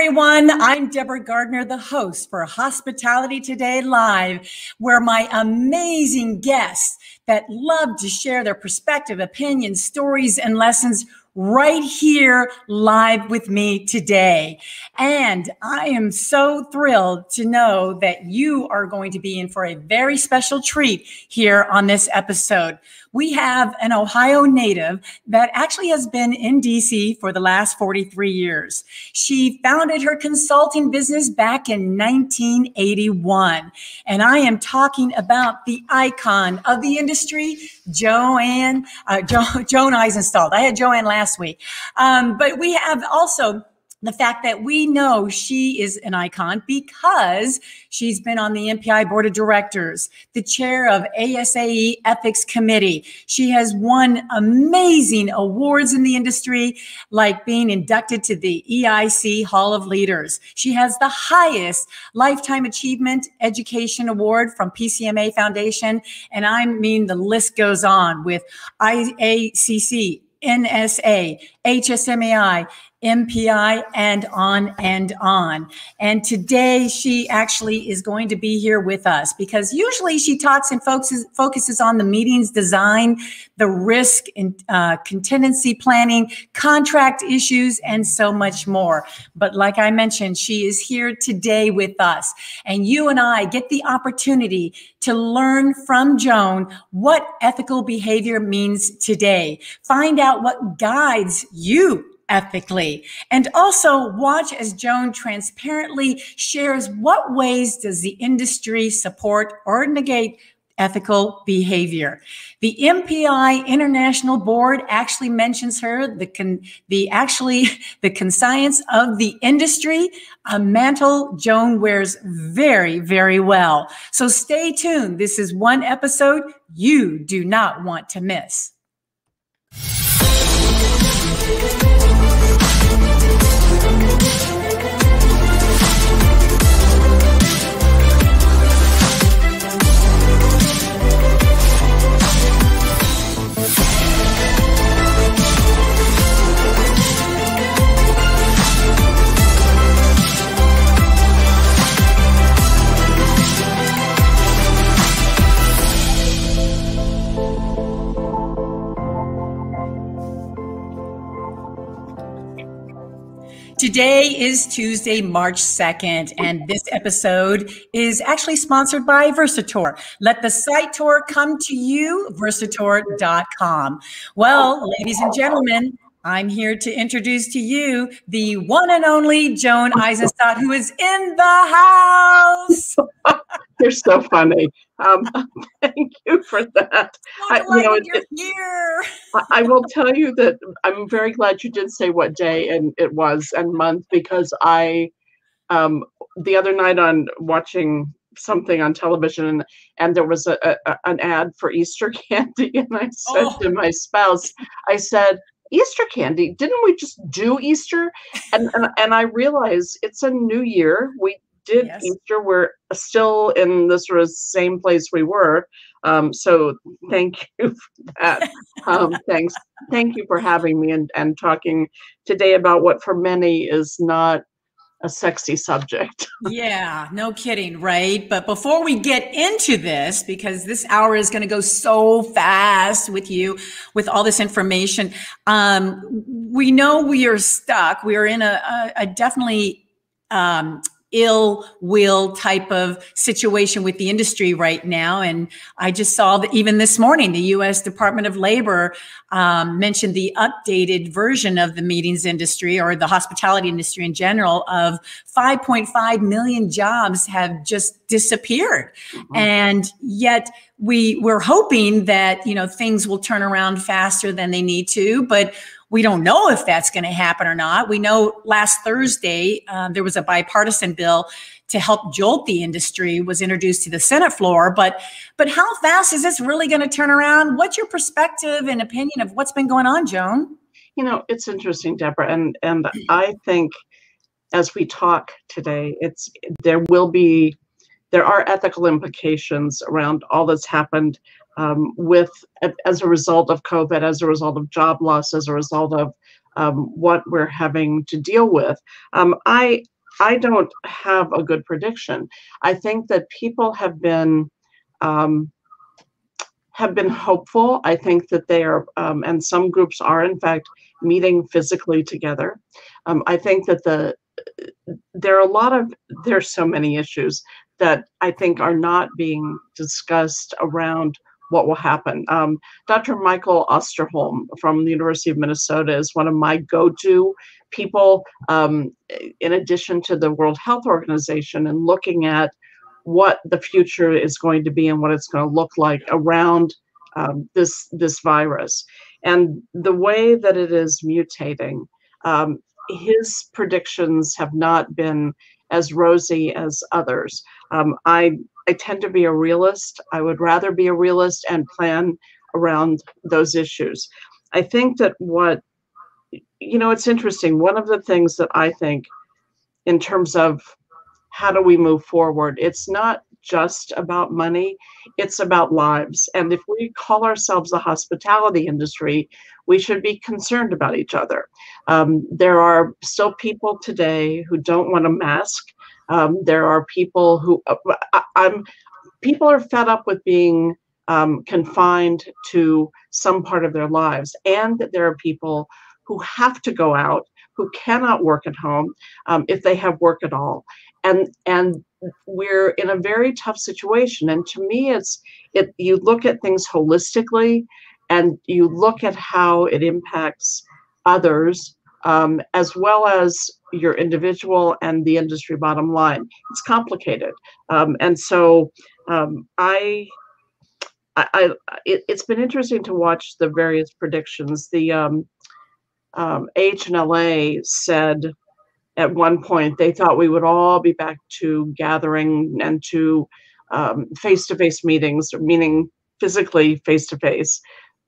everyone. I'm Deborah Gardner, the host for Hospitality Today Live, where my amazing guests that love to share their perspective, opinions, stories, and lessons right here live with me today. And I am so thrilled to know that you are going to be in for a very special treat here on this episode. We have an Ohio native that actually has been in DC for the last 43 years. She founded her consulting business back in 1981. And I am talking about the icon of the industry, Joanne, uh, jo- Joan Eisenstodt. I had Joanne last week. Um, but we have also the fact that we know she is an icon because she's been on the MPI board of directors, the chair of ASAE ethics committee. She has won amazing awards in the industry, like being inducted to the EIC Hall of Leaders. She has the highest lifetime achievement education award from PCMA Foundation. And I mean, the list goes on with IACC, NSA, HSMAI, MPI, and on and on. And today she actually is going to be here with us because usually she talks and focuses, focuses on the meeting's design, the risk and uh, contingency planning, contract issues, and so much more. But like I mentioned, she is here today with us. And you and I get the opportunity to learn from Joan what ethical behavior means today. Find out what guides you ethically. And also watch as Joan transparently shares what ways does the industry support or negate ethical behavior. The MPI International Board actually mentions her, the con, the actually the conscience of the industry, a mantle Joan wears very, very well. So stay tuned. This is one episode you do not want to miss. Today is Tuesday, March 2nd, and this episode is actually sponsored by Versator. Let the site tour come to you, versator.com. Well, ladies and gentlemen, I'm here to introduce to you the one and only Joan Eisenstodt, who is in the house. You're so funny. Um, thank you for that. I, you know, you're here. I will tell you that I'm very glad you did say what day and it was and month because I, um, the other night on watching something on television and, and there was a, a, an ad for Easter candy and I said oh. to my spouse, I said, Easter candy, didn't we just do Easter? And, and and I realize it's a new year. We did yes. Easter. We're still in the sort of same place we were. Um, so thank you for that. Um, thanks. Thank you for having me and, and talking today about what for many is not a sexy subject. yeah, no kidding, right? But before we get into this, because this hour is going to go so fast with you, with all this information, um, we know we are stuck. We are in a, a, a definitely um, ill will type of situation with the industry right now. And I just saw that even this morning, the US Department of Labor um, mentioned the updated version of the meetings industry or the hospitality industry in general of 5.5 million jobs have just disappeared. Mm-hmm. And yet we we're hoping that, you know, things will turn around faster than they need to, but we don't know if that's going to happen or not. We know last Thursday uh, there was a bipartisan bill to help jolt the industry was introduced to the Senate floor. But but how fast is this really going to turn around? What's your perspective and opinion of what's been going on, Joan? You know, it's interesting, Deborah, and and I think as we talk today, it's there will be there are ethical implications around all that's happened um, with as a result of COVID, as a result of job loss, as a result of um, what we're having to deal with. Um, I I don't have a good prediction. I think that people have been um, have been hopeful. I think that they are, um, and some groups are in fact meeting physically together. Um, I think that the there are a lot of there's so many issues that I think are not being discussed around what will happen. Um, Dr. Michael Osterholm from the University of Minnesota is one of my go-to people, um, in addition to the World Health Organization, and looking at what the future is going to be and what it's going to look like around um, this this virus and the way that it is mutating. Um, his predictions have not been as rosy as others. Um, I I tend to be a realist. I would rather be a realist and plan around those issues. I think that what you know, it's interesting. One of the things that I think, in terms of how do we move forward, it's not just about money, it's about lives. And if we call ourselves the hospitality industry, we should be concerned about each other. Um, there are still people today who don't want a mask. Um, there are people who uh, I, am people are fed up with being um, confined to some part of their lives, and that there are people who have to go out who cannot work at home um, if they have work at all. And and we're in a very tough situation and to me it's it you look at things holistically and you look at how it impacts others um, as well as your individual and the industry bottom line. It's complicated. Um, and so um, i I, I it, has been interesting to watch the various predictions. The um, um, HNLA said at one point they thought we would all be back to gathering and to face to face meetings, meaning physically face to face,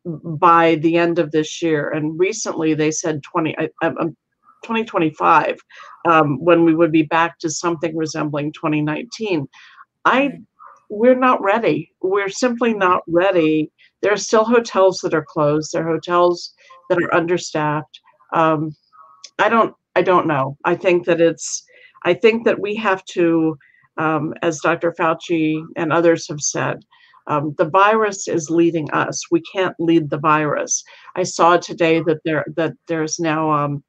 by the end of this year. And recently they said 20, uh, um, 2025, um, when we would be back to something resembling 2019. I we're not ready. We're simply not ready. There are still hotels that are closed. There are hotels that are understaffed. Um, I don't I don't know. I think that it's, I think that we have to, um, as Dr. Fauci and others have said, um, the virus is leading us. We can't lead the virus. I saw today that there that there's now um,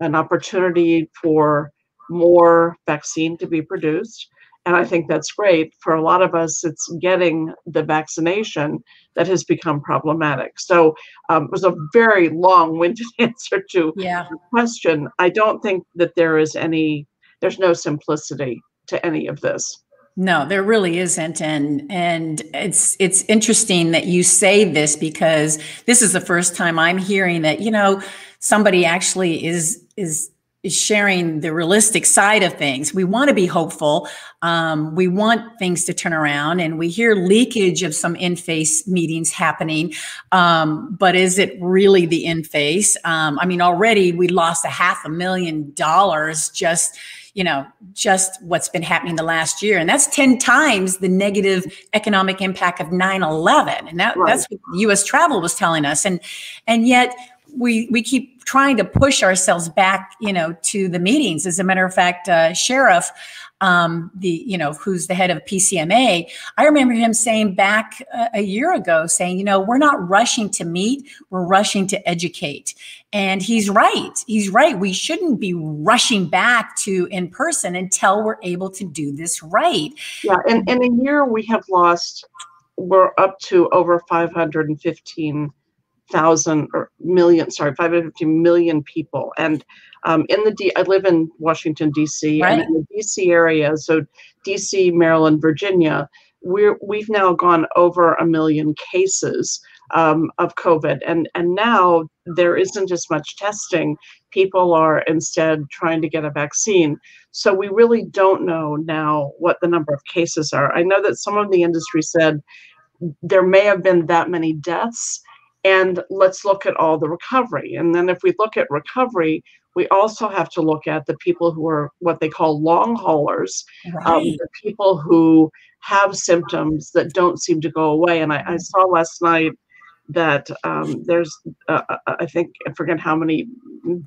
an opportunity for more vaccine to be produced. And I think that's great. For a lot of us, it's getting the vaccination that has become problematic. So um, it was a very long winded answer to yeah. the question. I don't think that there is any, there's no simplicity to any of this. No, there really isn't, and and it's it's interesting that you say this because this is the first time I'm hearing that you know somebody actually is is is sharing the realistic side of things. We want to be hopeful. Um, we want things to turn around, and we hear leakage of some in face meetings happening. Um, but is it really the in face? Um, I mean, already we lost a half a million dollars just you know just what's been happening the last year and that's 10 times the negative economic impact of 9-11 and that, right. that's what us travel was telling us and and yet we we keep trying to push ourselves back, you know, to the meetings. As a matter of fact, uh, Sherrif, um, the you know who's the head of PCMA, I remember him saying back a, a year ago, saying, you know, we're not rushing to meet, we're rushing to educate, and he's right. He's right. We shouldn't be rushing back to in person until we're able to do this right. Yeah, and in a year we have lost. We're up to over 515 thousand or million, sorry, 550 million people. And um, in the D, I live in Washington D.C. Right. and in the D.C. area, so D.C., Maryland, Virginia, we're we've now gone over a million cases um, of COVID, and and now there isn't as much testing. People are instead trying to get a vaccine. So we really don't know now what the number of cases are. I know that some of the industry said there may have been that many deaths and let's look at all the recovery. And then if we look at recovery, we also have to look at the people who are what they call long haulers, um, right. um, the people who have symptoms that don't seem to go away. And I, I saw last night that um, there's, uh, uh, I think, I forget how many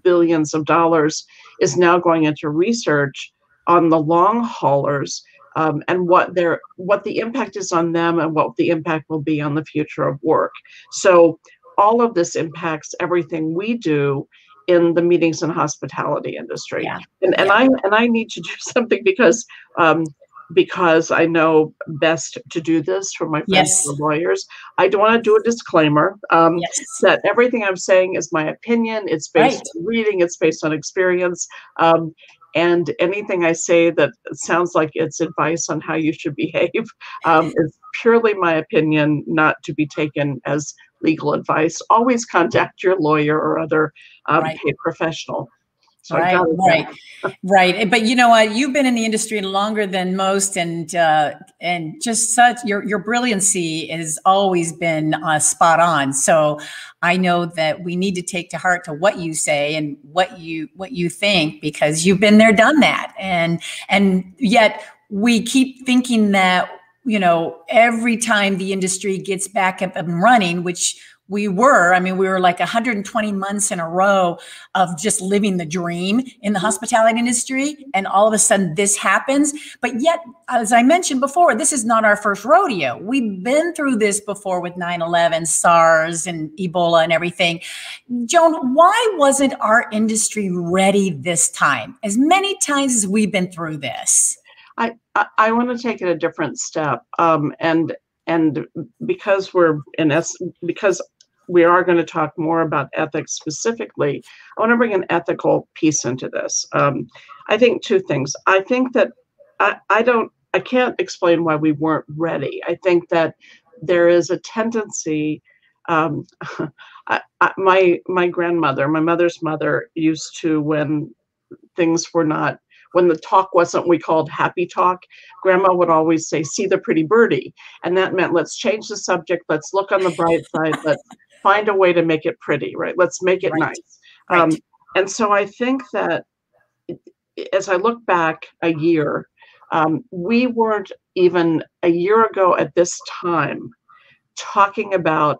billions of dollars is now going into research on the long haulers um, and what their what the impact is on them and what the impact will be on the future of work. So all of this impacts everything we do in the meetings and hospitality industry. Yeah. And and yeah. I and I need to do something because um, because I know best to do this for my friends yes. the lawyers. I don't want to do a disclaimer um, yes. that everything I'm saying is my opinion. It's based right. on reading. It's based on experience. Um, and anything I say that sounds like it's advice on how you should behave um, is purely my opinion, not to be taken as legal advice. Always contact your lawyer or other um, right. paid professional. So right, right, right. But you know what? You've been in the industry longer than most, and uh, and just such your your brilliancy has always been uh, spot on. So I know that we need to take to heart to what you say and what you what you think because you've been there, done that, and and yet we keep thinking that you know every time the industry gets back up and running, which we were i mean we were like 120 months in a row of just living the dream in the hospitality industry and all of a sudden this happens. But yet as i mentioned before this is not our first rodeo. We've been through this before with 9-11 sars and ebola and everything. Joan why wasn't our industry ready this time? As many times as we've been through this. I i, I want to take it a different step. Um, and and because we're in s because we are going to talk more about ethics specifically. I want to bring an ethical piece into this. Um, I think two things. I think that I, I don't, I can't explain why we weren't ready. I think that there is a tendency. Um, I, I, my my grandmother, my mother's mother, used to when things were not when the talk wasn't we called happy talk grandma would always say see the pretty birdie and that meant let's change the subject let's look on the bright side let's find a way to make it pretty, right? Let's make it right. nice. Right. Um, and so I think that as I look back a year, um, we weren't even a year ago at this time talking about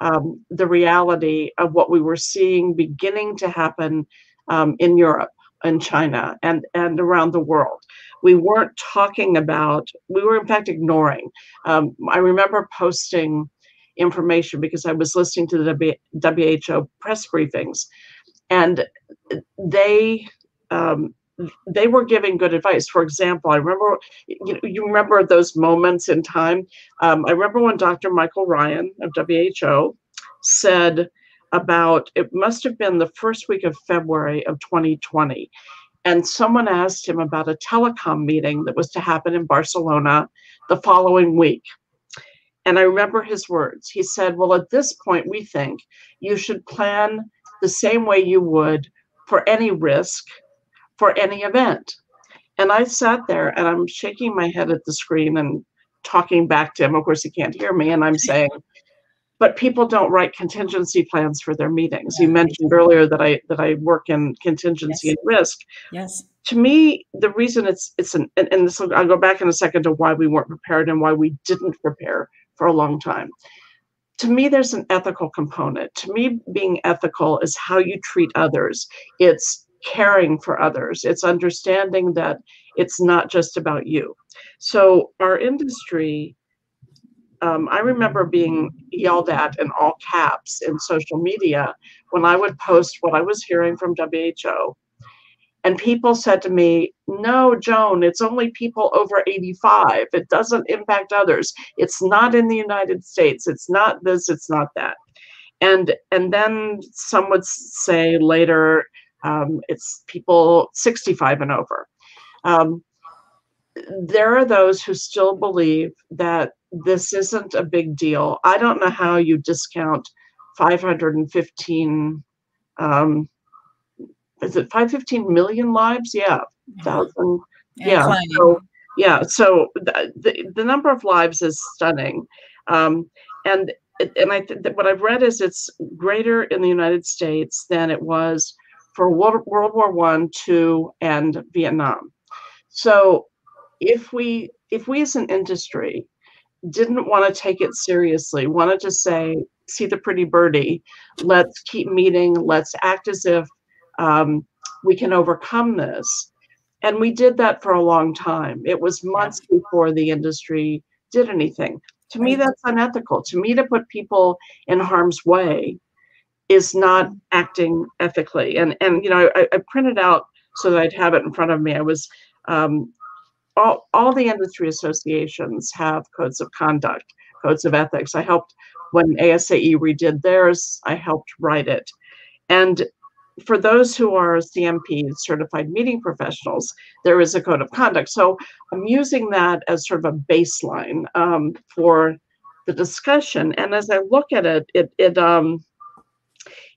um, the reality of what we were seeing beginning to happen um, in Europe and China and, and around the world. We weren't talking about, we were in fact ignoring. Um, I remember posting information because I was listening to the WHO press briefings, and they um, they were giving good advice. For example, I remember you, you remember those moments in time. Um, I remember when Dr. Michael Ryan of WHO said about it must have been the first week of February of 2020. And someone asked him about a telecom meeting that was to happen in Barcelona the following week. And I remember his words. He said, Well, at this point, we think you should plan the same way you would for any risk, for any event. And I sat there and I'm shaking my head at the screen and talking back to him. Of course, he can't hear me. And I'm saying, but people don't write contingency plans for their meetings. You mentioned earlier that I that I work in contingency yes. and risk. Yes. To me, the reason it's it's an and, and this will, I'll go back in a second to why we weren't prepared and why we didn't prepare for a long time. To me, there's an ethical component. To me, being ethical is how you treat others. It's caring for others. It's understanding that it's not just about you. So, our industry, um, I remember being yelled at in all caps in social media when I would post what I was hearing from WHO and people said to me, No, Joan, it's only people over 85. It doesn't impact others. It's not in the United States. It's not this, it's not that. And and then some would say later, um, it's people 65 and over. Um, there are those who still believe that this isn't a big deal. I don't know how you discount 515 um, is it 515 million lives? Yeah, thousand. Yeah. So, yeah. So the, the, the number of lives is stunning. Um, and and I th- what I've read is it's greater in the United States than it was for World, World War One, Two, and Vietnam. So if we if we as an industry didn't want to take it seriously, wanted to say see the pretty birdie. Let's keep meeting. Let's act as if um, we can overcome this. And we did that for a long time. It was months before the industry did anything. To me, that's unethical. To me, to put people in harm's way is not acting ethically. And and you know, I, I printed out so that I'd have it in front of me. I was um, all all the industry associations have codes of conduct, codes of ethics. I helped when ASAE redid theirs. I helped write it, and for those who are CMP certified meeting professionals, there is a code of conduct. So I'm using that as sort of a baseline um, for the discussion. And as I look at it, it it um,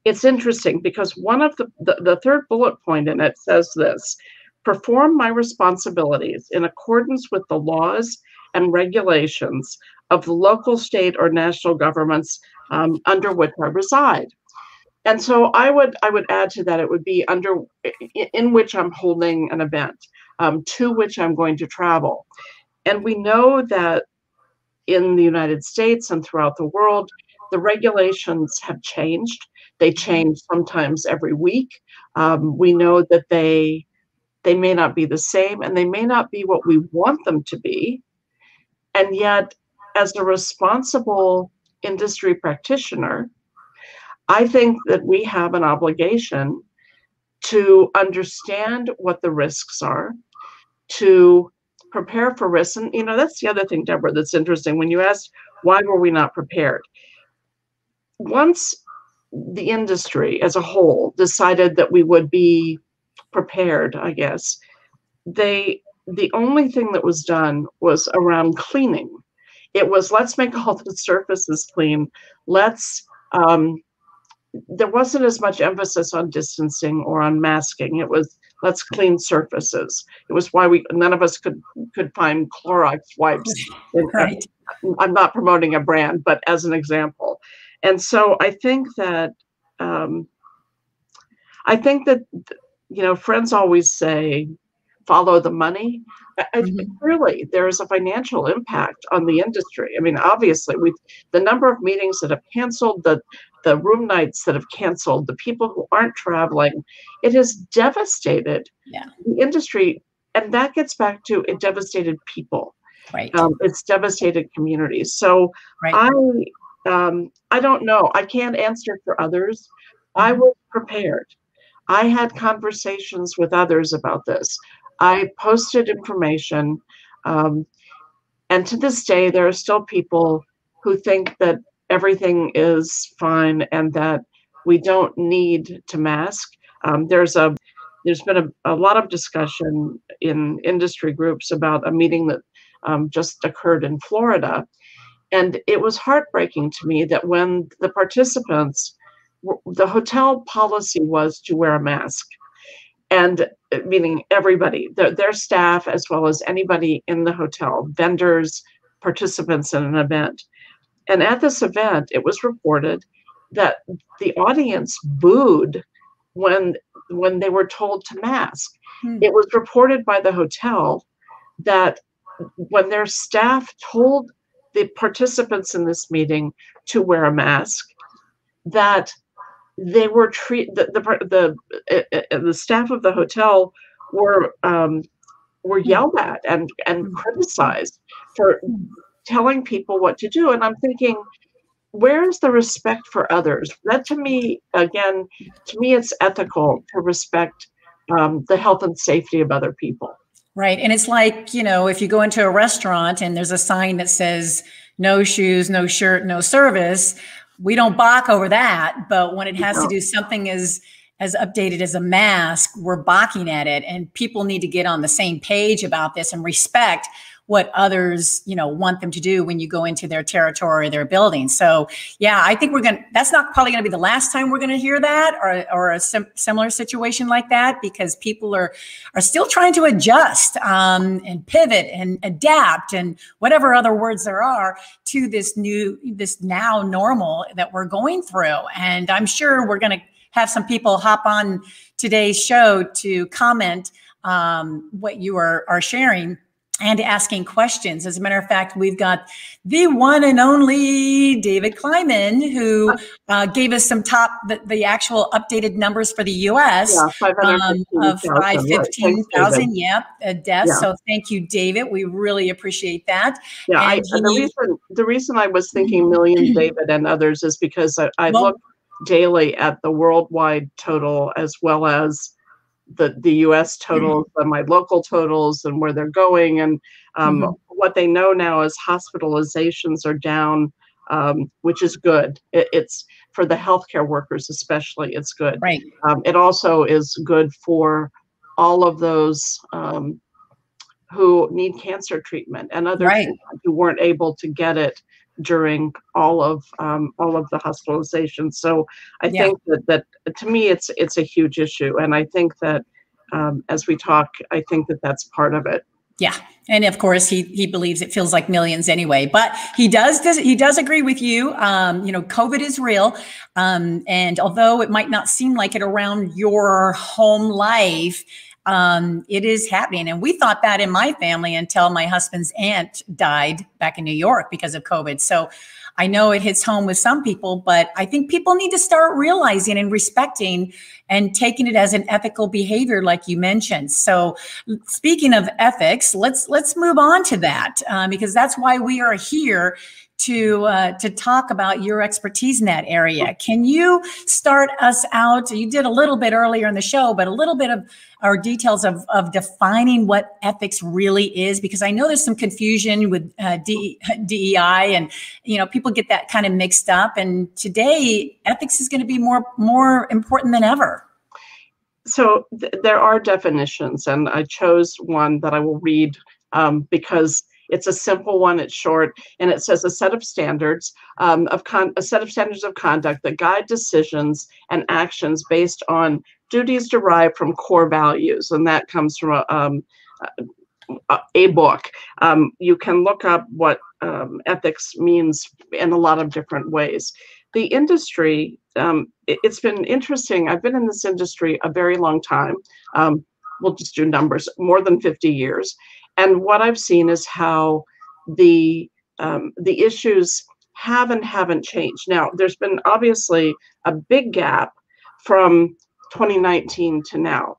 it's interesting because one of the, the, the third bullet point in it says this perform my responsibilities in accordance with the laws and regulations of the local, state, or national governments um, under which I reside. And so I would I would add to that it would be under in which I'm holding an event, um, to which I'm going to travel. And we know that in the United States and throughout the world, the regulations have changed. They change sometimes every week. Um, we know that they they may not be the same and they may not be what we want them to be. And yet, as a responsible industry practitioner, I think that we have an obligation to understand what the risks are, to prepare for risks. And, you know, that's the other thing, Deborah, that's interesting. When you asked, why were we not prepared? Once the industry as a whole decided that we would be prepared, I guess, they the only thing that was done was around cleaning. It was let's make all the surfaces clean. Let's um, there wasn't as much emphasis on distancing or on masking. It was let's clean surfaces. It was why we none of us could could find Clorox wipes. right. I'm not promoting a brand, but as an example. And so I think that um, I think that you know friends always say follow the money. I, mm-hmm. Really, there is a financial impact on the industry. I mean, obviously, we the number of meetings that have canceled, the the room nights that have canceled, the people who aren't traveling, it has devastated yeah. the industry, and that gets back to it devastated people. Right. Um, it's devastated communities. So right. I um, I don't know. I can't answer for others. Mm-hmm. I was prepared. I had conversations with others about this. I posted information. Um, and to this day, there are still people who think that everything is fine and that we don't need to mask. Um, there's a there's been a, a lot of discussion in industry groups about a meeting that um, just occurred in Florida. And it was heartbreaking to me that when the participants, the hotel policy was to wear a mask and uh, meaning everybody, their, their staff, as well as anybody in the hotel, vendors, participants in an event. And at this event, it was reported that the audience booed when when they were told to mask. Hmm. It was reported by the hotel that when their staff told the participants in this meeting to wear a mask, that they were treat the the the, uh, the staff of the hotel were um, were hmm. yelled at and and hmm. criticized for telling people what to do and i'm thinking where's the respect for others that to me again to me it's ethical to respect um, the health and safety of other people right and it's like you know if you go into a restaurant and there's a sign that says no shoes no shirt no service we don't balk over that but when it has to do something as as updated as a mask we're balking at it and people need to get on the same page about this and respect what others you know want them to do when you go into their territory or their building. So yeah i think we're gonna that's not probably gonna be the last time we're gonna hear that or, or a sim- similar situation like that because people are are still trying to adjust um, and pivot and adapt and whatever other words there are to this new this now normal that we're going through. And i'm sure we're gonna have some people hop on today's show to comment um, what you are, are sharing and asking questions. As a matter of fact, we've got the one and only David Kliman, who uh, gave us some top, the, the, actual updated numbers for the US yeah, um, of 515,000 yeah, uh, deaths. Yeah. So thank you, David. We really appreciate that. Yeah, I, the, reason, the reason I was thinking millions, David, and others is because I, I well, look daily at the worldwide total as well as the the U.S. totals mm-hmm. and my local totals and where they're going. And um, mm-hmm. what they know now is hospitalizations are down, um, which is good. It, it's for the healthcare workers especially. It's good. Right. Um, it also is good for all of those um, who need cancer treatment and other right. who weren't able to get it during all of um, all of the hospitalizations. So I yeah. think that that to me it's it's a huge issue, and I think that um, as we talk, I think that that's part of it. Yeah, and of course he he believes it feels like millions anyway, but he does, does he does agree with you. Um, you know, COVID is real, um, and although it might not seem like it around your home life, um, it is happening. And we thought that in my family until my husband's aunt died back in New York because of COVID. So I know it hits home with some people, but I think people need to start realizing and respecting and taking it as an ethical behavior, like you mentioned. So, speaking of ethics, let's let's move on to that um, because that's why we are here to uh, to talk about your expertise in that area. Can you start us out? You did a little bit earlier in the show, but a little bit of our details of, of defining what ethics really is, because I know there's some confusion with uh, DEI, and you know people get that kind of mixed up. And today, ethics is going to be more more important than ever. So th- there are definitions, and I chose one that I will read um, because it's a simple one. It's short, and it says a set of standards um, of con- a set of standards of conduct that guide decisions and actions based on duties derived from core values, and that comes from a, um, a, a book. Um, you can look up what um, ethics means in a lot of different ways. The industry, um, it, has been interesting. I've been in this industry a very long time. Um, we'll just do numbers, more than 50 years. And what I've seen is how the um, the issues have and haven't changed. Now, there's been obviously a big gap from 2019 to now.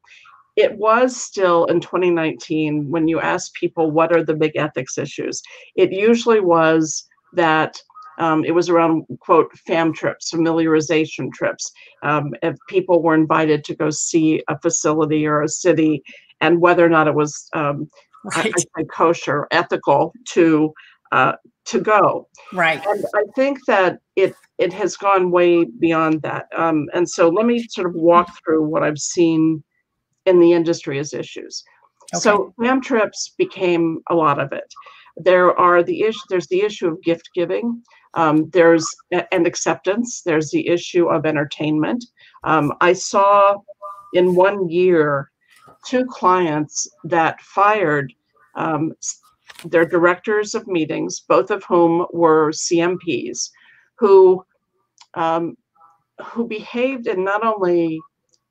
It was still in 2019 when you asked people what are the big ethics issues. It usually was that um, it was around quote fam trips, familiarization trips. Um, if people were invited to go see a facility or a city, and whether or not it was um, right. I, I kosher, ethical to uh, to go. Right. And I think that it it has gone way beyond that. Um, and so let me sort of walk through what I've seen in the industry as issues. Okay. So fam trips became a lot of it. There are the issue. There's the issue of gift giving. Um, there's and acceptance. There's the issue of entertainment. Um, I saw in one year two clients that fired um, their directors of meetings, both of whom were CMPs, who um, who behaved in not only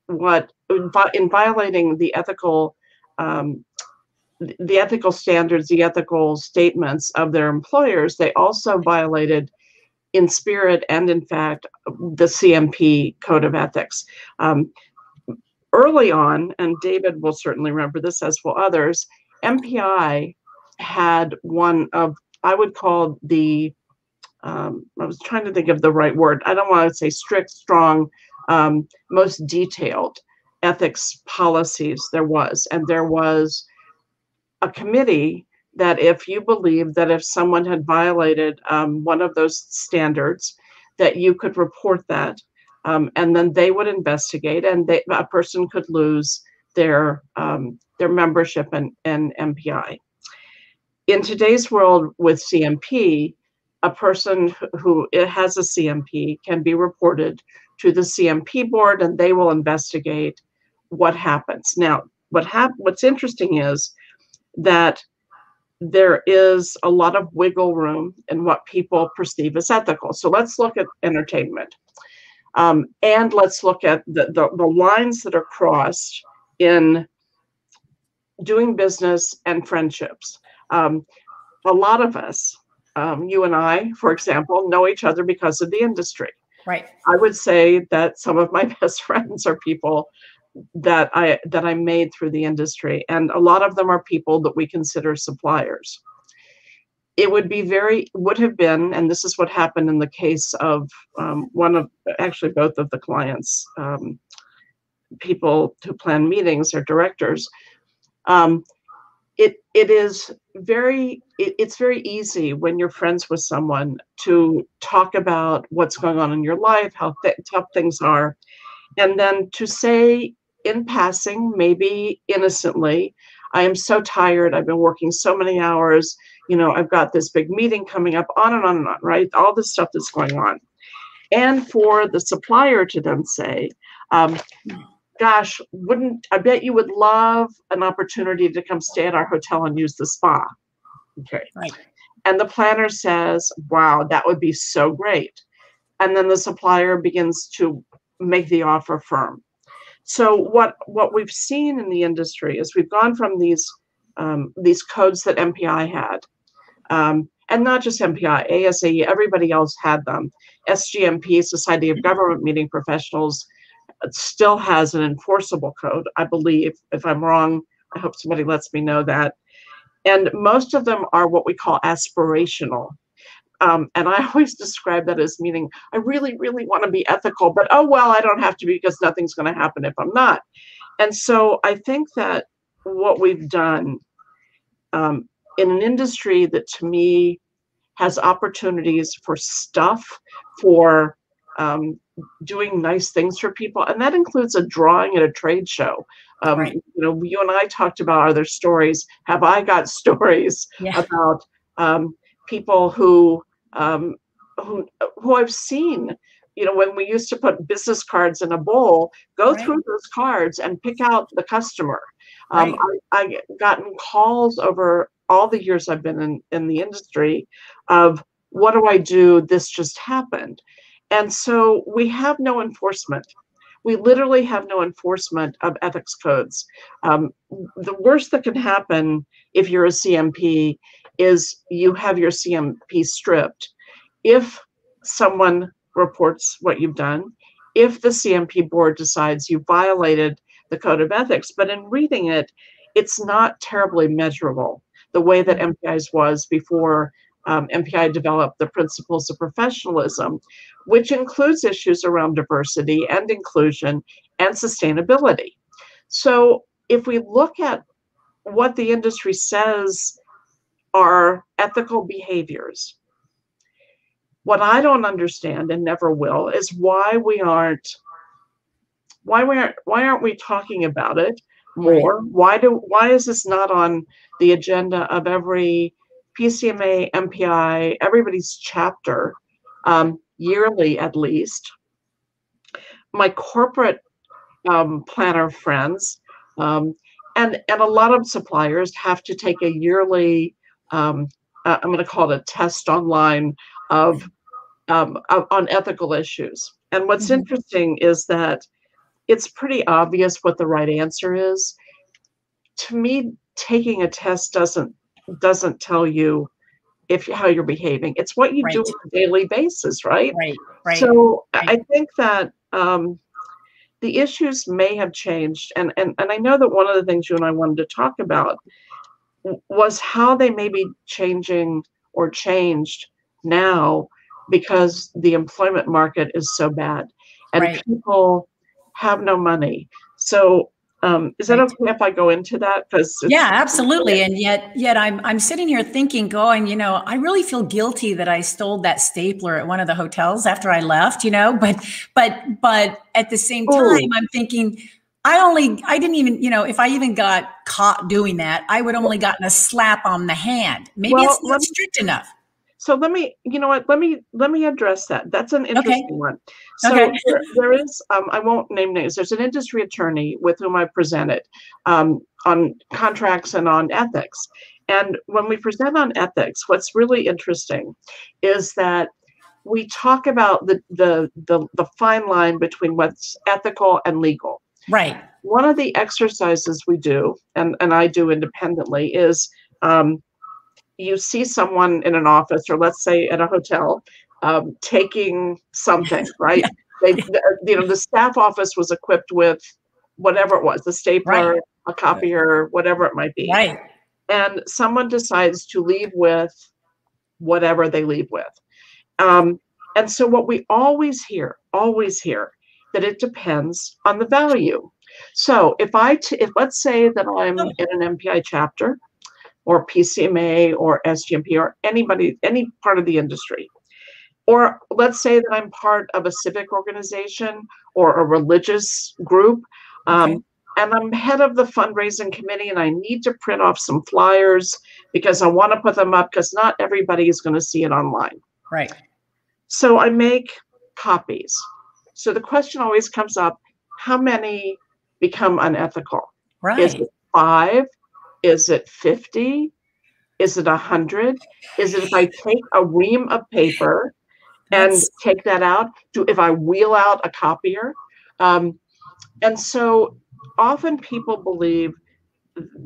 what in violating the ethical um, the ethical standards, the ethical statements of their employers, they also violated in spirit and in fact the CMP code of ethics. Um, early on, and David will certainly remember this as will others, MPI had one of, I would call the, um, I was trying to think of the right word. I don't want to say strict, strong, um, most detailed ethics policies there was. And there was a committee that if you believed that if someone had violated um, one of those standards, that you could report that um, and then they would investigate, and they, a person could lose their um, their membership in, in MPI. In today's world with CMP, a person who has a CMP can be reported to the CMP board, and they will investigate what happens. Now, what hap- what's interesting is that there is a lot of wiggle room in what people perceive as ethical. So let's look at entertainment. Um, and let's look at the, the, the lines that are crossed in doing business and friendships. Um, a lot of us, um, you and I, for example, know each other because of the industry. Right. I would say that some of my best friends are people that I that I made through the industry, and a lot of them are people that we consider suppliers. It would be very would have been, and this is what happened in the case of um, one of actually both of the clients, um, people who plan meetings or directors. Um, it it is very it, it's very easy when you're friends with someone to talk about what's going on in your life how th- tough things are and then to say in passing maybe innocently i am so tired i've been working so many hours you know i've got this big meeting coming up on and on and on right all this stuff that's going on and for the supplier to then say um, gosh, wouldn't I bet you would love an opportunity to come stay at our hotel and use the spa? Okay. Right. And the planner says, wow, that would be so great. And then the supplier begins to make the offer firm. So what what we've seen in the industry is we've gone from these um, these codes that MPI had, um, and not just MPI, ASAE, everybody else had them. SGMP, Society of Government Meeting Professionals, still has an enforceable code, I believe. If I'm wrong, I hope somebody lets me know that. And most of them are what we call aspirational. Um, and I always describe that as meaning I really, really want to be ethical, but oh well, I don't have to be because nothing's going to happen if I'm not. And so I think that what we've done um, in an industry that to me has opportunities for stuff, for um, doing nice things for people, and that includes a drawing at a trade show. Um, right. You know, you and I talked about are there stories? Have I got stories yeah. about um, people who um, who who I've seen? You know, when we used to put business cards in a bowl, go right. through those cards and pick out the customer. Um, right. I, I gotten calls over all the years I've been in, in the industry of what do I do? This just happened. And so we have no enforcement. We literally have no enforcement of ethics codes. Um, the worst that can happen if you're a CMP is you have your CMP stripped. If someone reports what you've done, if the CMP board decides you violated the code of ethics, but in reading it, it's not terribly measurable the way that MPI's was before um, MPI developed the principles of professionalism, which includes issues around diversity and inclusion and sustainability. So, if we look at what the industry says are ethical behaviors, what I don't understand and never will is why we aren't why we aren't why aren't we talking about it more? Why do why is this not on the agenda of every PCMA, MPI, everybody's chapter um, yearly at least. My corporate um, planner friends um, and and a lot of suppliers have to take a yearly. Um, uh, I'm going to call it a test online of, um, of on ethical issues. And what's mm-hmm. interesting is that it's pretty obvious what the right answer is. To me, taking a test doesn't doesn't tell you if how you're behaving. It's what you right. do on a daily basis, right? Right. Right. So right. I think that um, the issues may have changed, and and and I know that one of the things you and I wanted to talk about was how they may be changing or changed now because the employment market is so bad and right. people have no money. So um, is that okay if I go into that? Because yeah, absolutely. And yet, yet I'm I'm sitting here thinking, going, you know, I really feel guilty that I stole that stapler at one of the hotels after I left. You know, but but but at the same time, Ooh. I'm thinking. I only, I didn't even, you know, if I even got caught doing that, I would only gotten a slap on the hand. Maybe well, it's not strict enough. So let me, you know what? Let me let me address that. That's an interesting okay. one. So okay. there, there is, um, I won't name names. There's an industry attorney with whom I presented um, on contracts and on ethics. And when we present on ethics, what's really interesting is that we talk about the the the, the fine line between what's ethical and legal. Right. One of the exercises we do, and, and I do independently, is um, you see someone in an office or let's say at a hotel um, taking something, right? They, you know, the staff office was equipped with whatever it was, the stapler, right. a copier, whatever it might be. Right. And someone decides to leave with whatever they leave with. Um, and so what we always hear, always hear, that it depends on the value. So if I, t- if let's say that I'm in an MPI chapter, or PCMA or SGMP or anybody, any part of the industry, or let's say that I'm part of a civic organization or a religious group, um, okay. and I'm head of the fundraising committee, and I need to print off some flyers because I want to put them up because not everybody is going to see it online. Right. So I make copies. So the question always comes up how many become unethical? Right. Is it five? Is it 50? Is it 100? Is it if I take a ream of paper and That's... take that out? Do if I wheel out a copier? Um, and so often people believe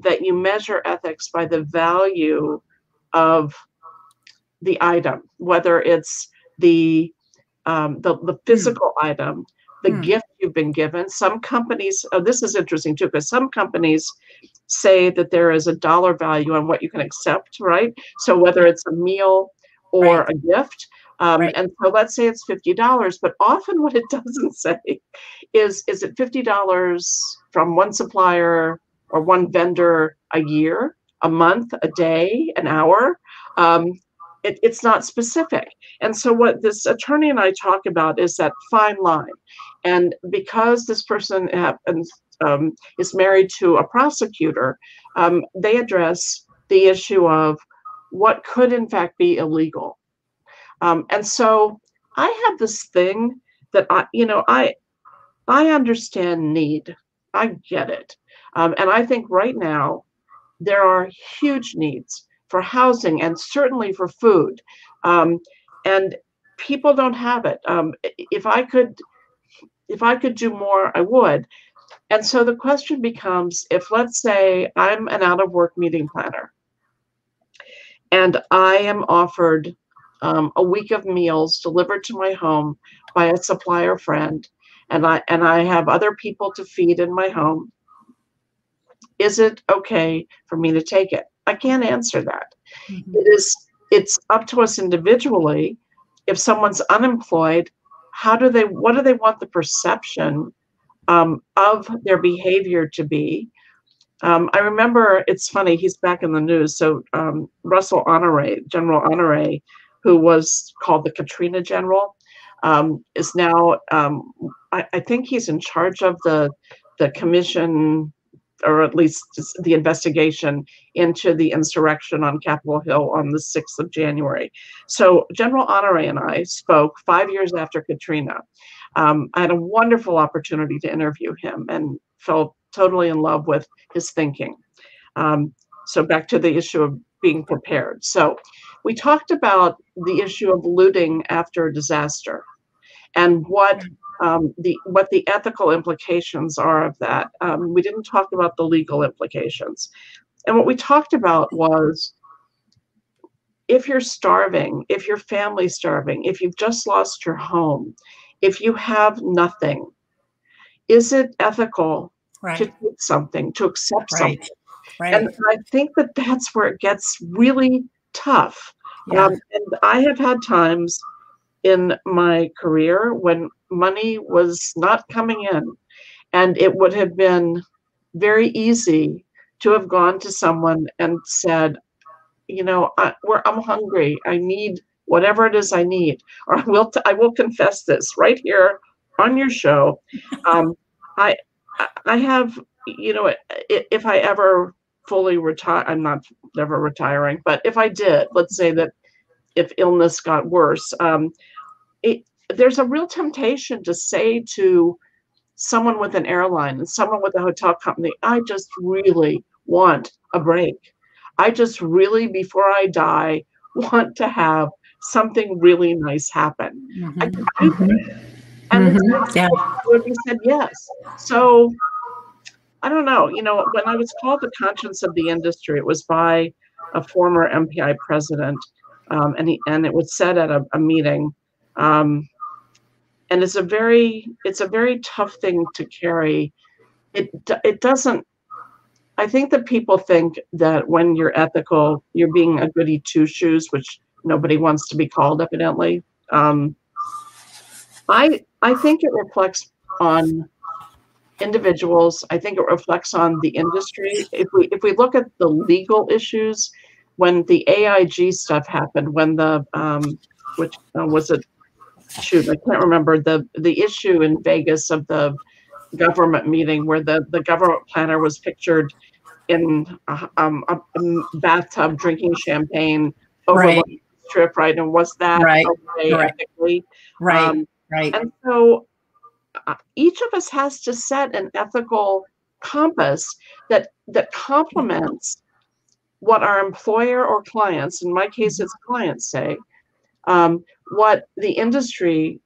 that you measure ethics by the value of the item, whether it's the um, the, the physical mm. item, the mm. gift you've been given. Some companies, oh, this is interesting too, because some companies say that there is a dollar value on what you can accept, right? So whether it's a meal or right. a gift. Um, right. And so let's say it's fifty dollars, but often what it doesn't say is is it fifty dollars from one supplier or one vendor a year, a month, a day, an hour? Um, it, it's not specific. And so, what this attorney and I talk about is that fine line. And because this person happens, um, is married to a prosecutor, um, they address the issue of what could, in fact, be illegal. Um, and so, I have this thing that I, you know, I, I understand need. I get it. Um, and I think right now there are huge needs for housing and certainly for food. Um, and people don't have it. Um, if I could, if I could do more, I would. And so the question becomes if, let's say, I'm an out of work meeting planner and I am offered um, a week of meals delivered to my home by a supplier friend, and I and I have other people to feed in my home. Is it okay for me to take it? I can't answer that. Mm-hmm. It is it's up to us individually. If someone's unemployed, how do they what do they want the perception um, of their behavior to be? Um, I remember it's funny, he's back in the news. So um, Russell Honore, General Honore, who was called the Katrina General, um, is now um, I, I, think he's in charge of the the commission or at least the investigation into the insurrection on Capitol Hill on the 6th of January. So General Honore and I spoke five years after Katrina. Um, I had a wonderful opportunity to interview him and fell totally in love with his thinking. Um, so back to the issue of being prepared. So we talked about the issue of looting after a disaster and what um, the what the ethical implications are of that. Um, we didn't talk about the legal implications, and what we talked about was if you're starving, if your family's starving, if you've just lost your home, if you have nothing, is it ethical right. to take something, to accept right. something? Right. And I think that that's where it gets really tough. Yeah. Um, and I have had times in my career when money was not coming in. And it would have been very easy to have gone to someone and said, you know, I, am hungry. I need whatever it is I need. Or I will, t- I will confess this right here on your show. Um, I, I have, you know, if I ever fully retire, I'm not never retiring, but if I did, let's say that if illness got worse, um, it, there's a real temptation to say to someone with an airline and someone with a hotel company, I just really want a break. I just really, before I die, want to have something really nice happen. Mm-hmm. I, mm-hmm. And mm-hmm. yeah. would be said yes. So I don't know. You know, when I was called the conscience of the industry, it was by a former MPI president, um, and he and it was said at a, a meeting, um, and it's a very it's a very tough thing to carry. It it doesn't. I think that people think that when you're ethical, you're being a goody two shoes, which nobody wants to be called, evidently. Um, I I think it reflects on individuals. I think it reflects on the industry. If we if we look at the legal issues, when the AIG stuff happened, when the um, which uh, was it? Shoot, I can't remember the the issue in Vegas of the government meeting where the the government planner was pictured in a, um, a bathtub drinking champagne over right. trip, right? And was that right? Okay right. Ethically? Right. Um, right. And so uh, each of us has to set an ethical compass that that complements what our employer or clients, in my case, it's clients say, um, what the industry,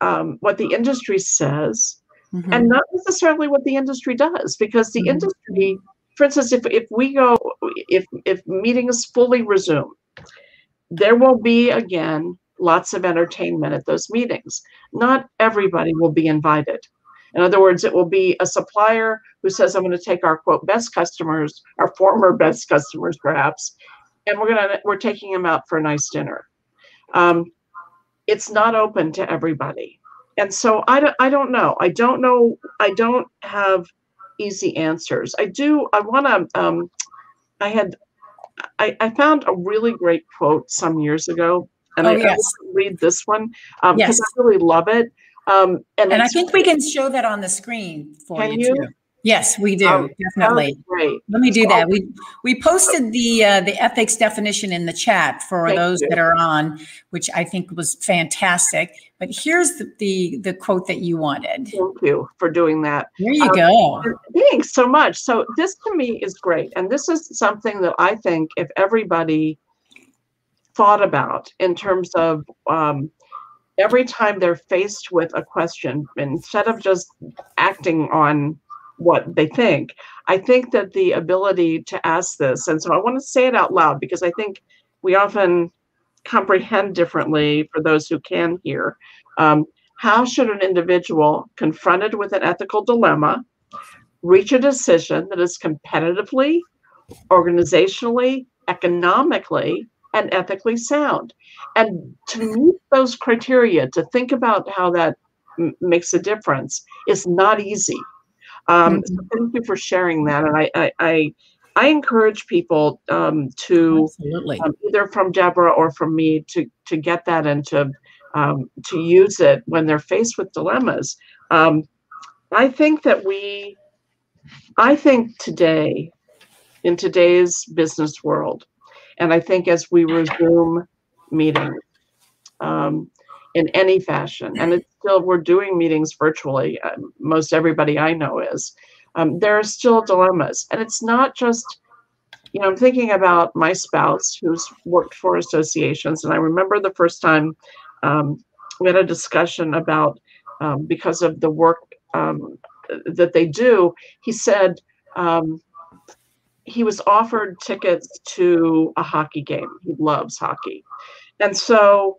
um, what the industry says, mm-hmm. and not necessarily what the industry does, because the mm-hmm. industry, for instance, if if we go, if if meetings fully resume, there will be again lots of entertainment at those meetings. Not everybody will be invited. In other words, it will be a supplier who says, I'm going to take our quote best customers, our former best customers perhaps, and we're going to we're taking them out for a nice dinner. Um, it's not open to everybody. And so I don't I don't know. I don't know I don't have easy answers. I do I want to um, I had I, I found a really great quote some years ago and oh, I, yes. I read this one um, because yes. I really love it. Um, and, and I think we can show that on the screen for you, you? Too. Yes, we do oh, definitely. Great. Let me do that. We we posted the uh, the ethics definition in the chat for Thank those you. that are on, which I think was fantastic. But here's the, the, the quote that you wanted. Thank you for doing that. There you um, go. Thanks so much. So this to me is great, and this is something that I think if everybody thought about in terms of um, every time they're faced with a question, instead of just acting on what they think, I think that the ability to ask this, and so I want to say it out loud because I think we often comprehend differently for those who can hear. Um, how should an individual confronted with an ethical dilemma reach a decision that is competitively, organizationally, economically, and ethically sound. And to meet those criteria, to think about how that m- makes a difference is not easy. Um, mm-hmm. so thank you for sharing that. And I, I, I, I encourage people um, to um, either from Deborah or from me to to get that and to um, to use it when they're faced with dilemmas. Um, I think that we, I think today, in today's business world, and I think as we resume meetings um, in any fashion, and it's still, we're doing meetings virtually, uh, most everybody I know is, um, there are still dilemmas. And it's not just, you know, I'm thinking about my spouse who's worked for associations. And I remember the first time um, we had a discussion about, um, because of the work um, that they do, he said, um, he was offered tickets to a hockey game. He loves hockey. And so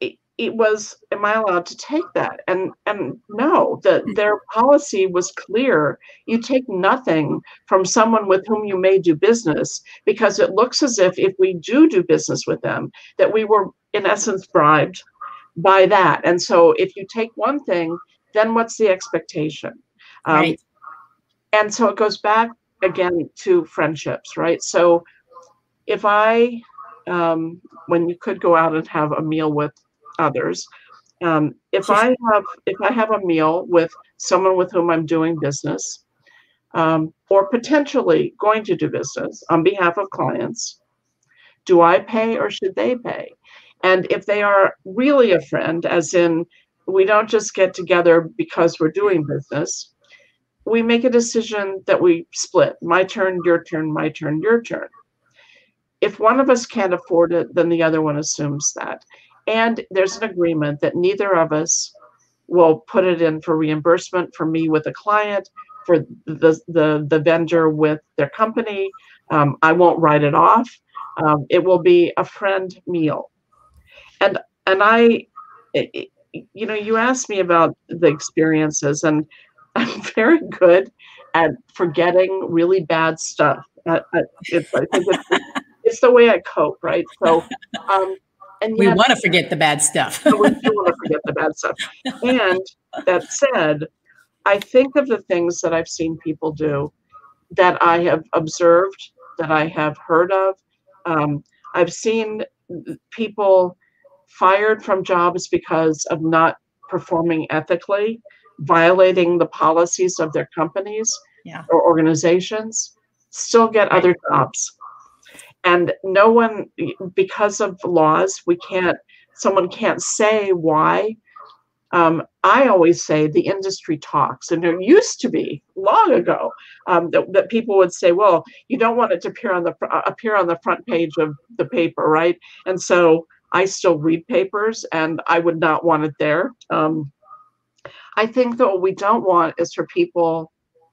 it, it was, am I allowed to take that? And and no, that their policy was clear. You take nothing from someone with whom you may do business because it looks as if if we do do business with them, that we were in essence bribed by that. And so if you take one thing, then what's the expectation? Um, right. And so it goes back again to friendships, right? So if I, um, when you could go out and have a meal with others, um, if I have if I have a meal with someone with whom I'm doing business, um, or potentially going to do business on behalf of clients, do I pay or should they pay? And if they are really a friend, as in we don't just get together because we're doing business, we make a decision that we split my turn, your turn, my turn, your turn. If one of us can't afford it, then the other one assumes that. And there's an agreement that neither of us will put it in for reimbursement for me with a client for the the, the vendor with their company. Um, I won't write it off. Um, it will be a friend meal, and and I, it, you know, you asked me about the experiences, and I'm very good at forgetting really bad stuff. I, I, it's, I it's, it's the way I cope, right? So, um, and we want to forget the bad stuff. we do want to forget the bad stuff. And that said, I think of the things that I've seen people do that I have observed, that I have heard of. Um, I've seen people fired from jobs because of not performing ethically, violating the policies of their companies yeah. or organizations, still get right. other jobs. And no one, because of laws, we can't, someone can't say why um, I always say the industry talks, and there used to be long ago um, that, that, people would say, "Well, you don't want it to appear on the uh, appear on the front page of the paper, right?" And so I still read papers, and I would not want it there. Um, I think that what we don't want is for people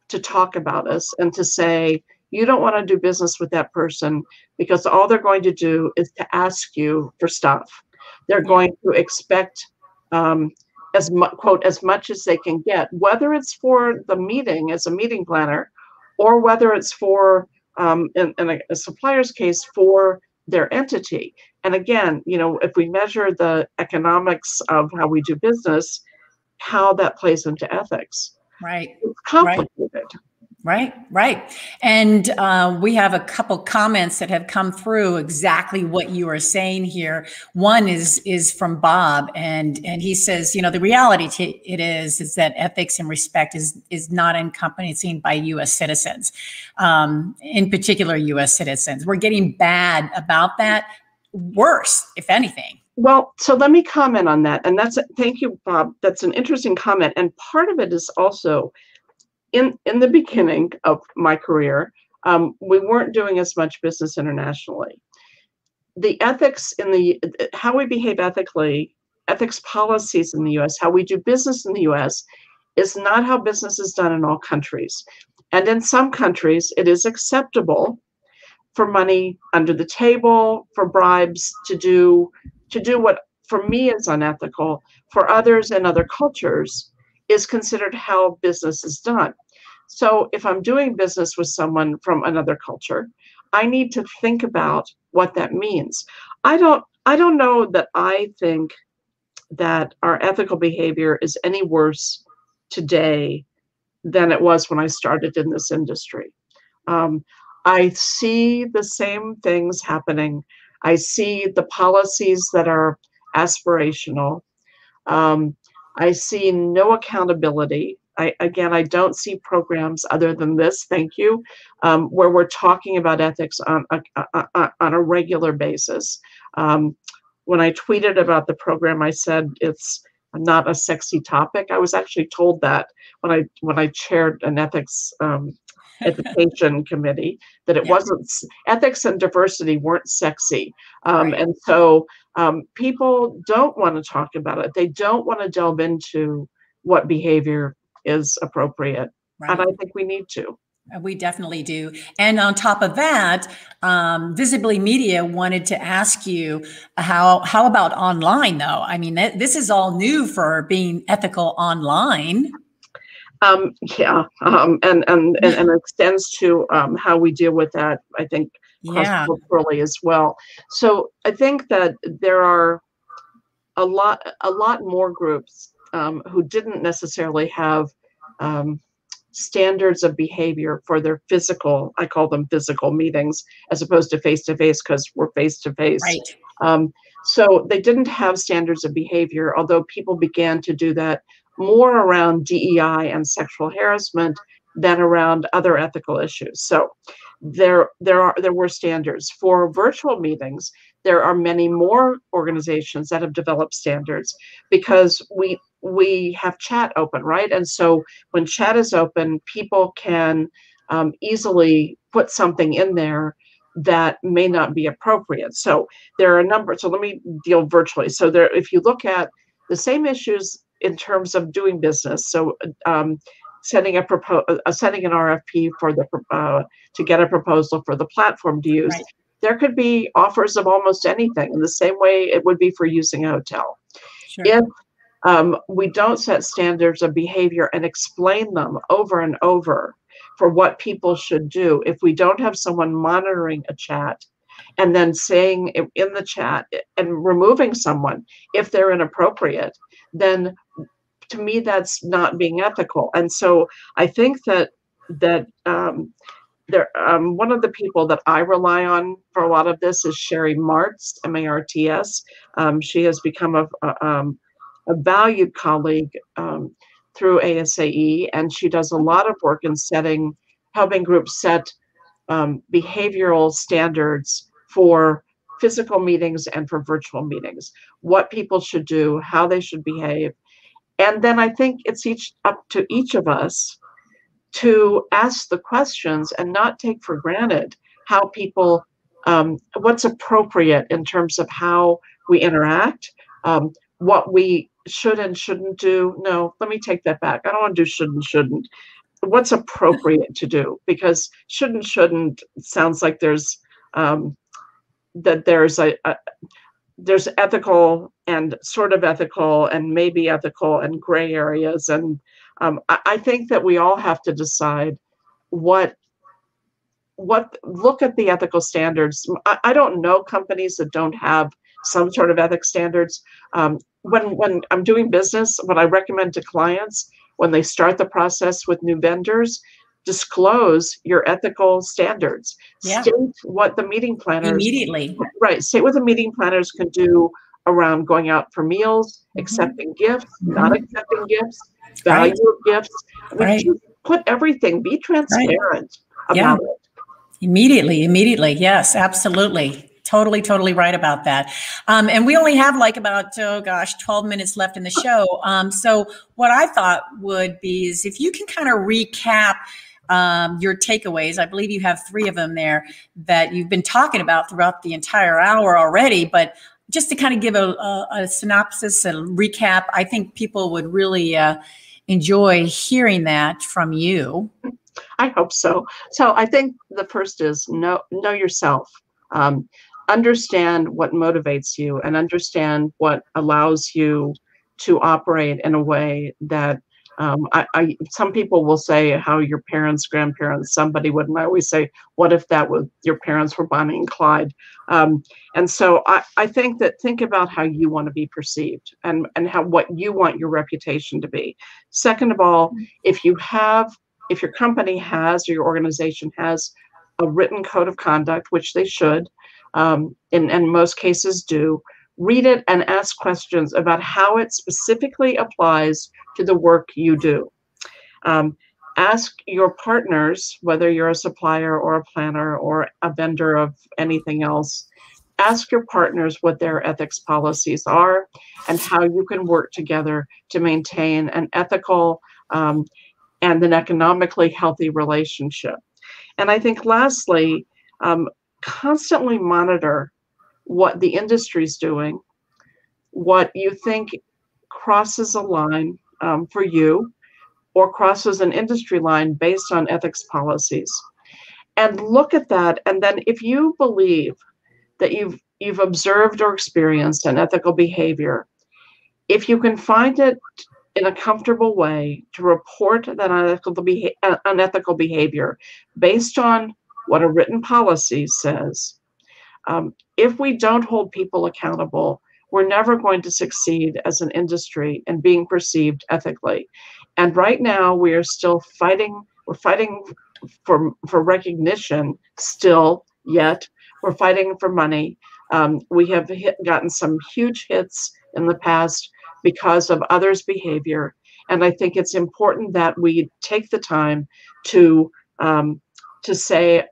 to talk about us and to say, "You don't want to do business with that person because all they're going to do is to ask you for stuff. They're going to expect." Um, as mu- quote as much as they can get, whether it's for the meeting as a meeting planner, or whether it's for um, in, in a, a supplier's case for their entity. And again, you know, if we measure the economics of how we do business, how that plays into ethics. Right. It's complicated. Right. Right, right. And uh, we have a couple comments that have come through exactly what you are saying here. One is is from Bob, and and he says, you know, the reality t- it is is that ethics and respect is is not encompassing by U.S. citizens, um, in particular U.S. citizens. We're getting bad about that. Worse, if anything. Well, so let me comment on that, and that's thank you, Bob. That's an interesting comment, and part of it is also in in the beginning of my career, um, we weren't doing as much business internationally. The ethics in the how we behave ethically, ethics policies in the U.S., how we do business in the U.S., is not how business is done in all countries. And in some countries, it is acceptable for money under the table, for bribes to do to do what for me is unethical. For others in other cultures, is considered how business is done. So if I'm doing business with someone from another culture, I need to think about what that means. I don't I don't know that I think that our ethical behavior is any worse today than it was when I started in this industry. Um, I see the same things happening. I see the policies that are aspirational. Um, I see no accountability. I, again, I don't see programs other than this, thank you, um, where we're talking about ethics on a, a, on a regular basis. Um, when I tweeted about the program, I said it's not a sexy topic. I was actually told that when I when I chaired an ethics um, education committee that it yeah. wasn't ethics and diversity weren't sexy um, right. and so um, people don't want to talk about it they don't want to delve into what behavior is appropriate right. and i think we need to uh, we definitely do. And on top of that, um, Visibly Media wanted to ask you how how about online though? I mean, this is all new for being ethical online. Um, yeah, um, and, and, and and extends to um, how we deal with that. I think yeah. culturally as well. So I think that there are a lot a lot more groups um, who didn't necessarily have um, standards of behavior for their physical. I call them physical meetings as opposed to face to face because we're face to face. Um, so they didn't have standards of behavior, although people began to do that more around DEI and sexual harassment than around other ethical issues. So there there are there were standards for virtual meetings. There are many more organizations that have developed standards because we we have chat open, right? And so when chat is open, people can um, easily put something in there that may not be appropriate. So there are a number. So let me deal virtually. So there, if you look at the same issues in terms of doing business. So um, sending a propo- uh, sending an RFP for the uh, to get a proposal for the platform to use. Right. There could be offers of almost anything in the same way it would be for using a hotel. Sure. If um, we don't set standards of behavior and explain them over and over for what people should do, if we don't have someone monitoring a chat and then saying in the chat and removing someone if they're inappropriate, then to me that's not being ethical. And so I think that that um, there um, one of the people that I rely on for a lot of this is Sherry Marts, M-A-R-T-S. Um, she has become a, a, um, a valued colleague um, through ASAE, and she does a lot of work in setting, helping groups set um, behavioral standards for physical meetings and for virtual meetings, what people should do, how they should behave. And then I think it's each up to each of us to ask the questions and not take for granted how people um, what's appropriate in terms of how we interact um, what we should and shouldn't do. No let me take that back. I don't want to do should and shouldn't. What's appropriate to do? Because should and shouldn't sounds like there's um, that there's a, a there's ethical and sort of ethical and maybe ethical and gray areas. And um, I, I, think that we all have to decide what what look at the ethical standards. I, I don't know companies that don't have some sort of ethics standards. Um, when when i'm doing business what i recommend to clients when they start the process with new vendors disclose your ethical standards yeah. state what the meeting planners immediately right state what the meeting planners can do around going out for meals mm-hmm. accepting gifts mm-hmm. not accepting gifts value right. of gifts right. put everything be transparent right. about yeah. it immediately immediately yes absolutely totally totally right about that um, and we only have like about oh gosh 12 minutes left in the show um, so what i thought would be is if you can kind of recap um, your takeaways. I believe you have three of them there that you've been talking about throughout the entire hour already but just to kind of give a, a, a synopsis and recap i think people would really uh, enjoy hearing that from you. I hope so. So i think the first is know know yourself. Um, understand what motivates you and understand what allows you to operate in a way that um, I, I, some people will say how your parents, grandparents, somebody would, and I always say, what if that was your parents were Bonnie and Clyde? Um, and so I, I think that think about how you want to be perceived and and how what you want your reputation to be. Second of all, if you have, if your company has or your organization has a written code of conduct, which they should, um, and, and most cases do, read it and ask questions about how it specifically applies to the work you do. Um, ask your partners, whether you're a supplier or a planner or a vendor of anything else, ask your partners what their ethics policies are and how you can work together to maintain an ethical um, and an economically healthy relationship. And I think lastly, um, constantly monitor what the industry is doing, what you think crosses a line um, for you or crosses an industry line based on ethics policies. And look at that. And then if you believe that you've you've observed or experienced an ethical behavior, if you can find it in a comfortable way to report that unethical, beha- unethical behavior based on what a written policy says. Um, if we don't hold people accountable, we're never going to succeed as an industry in being perceived ethically. And right now, we are still fighting. We're fighting for for recognition. Still, yet we're fighting for money. Um, we have hit, gotten some huge hits in the past because of others' behavior, and I think it's important that we take the time to um, to say